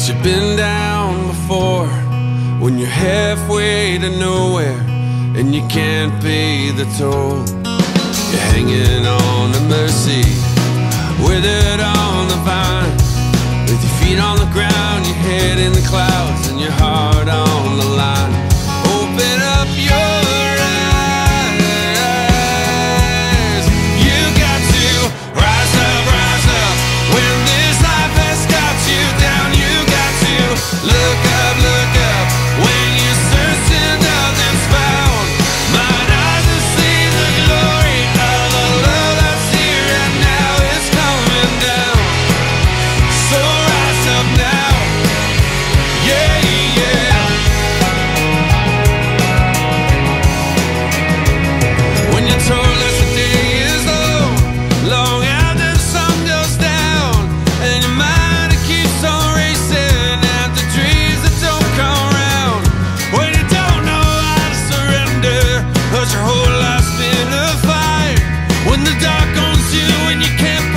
But you've been down before when you're halfway to nowhere and you can't pay the toll. You're hanging on to mercy with it on. When the dark owns you and you can't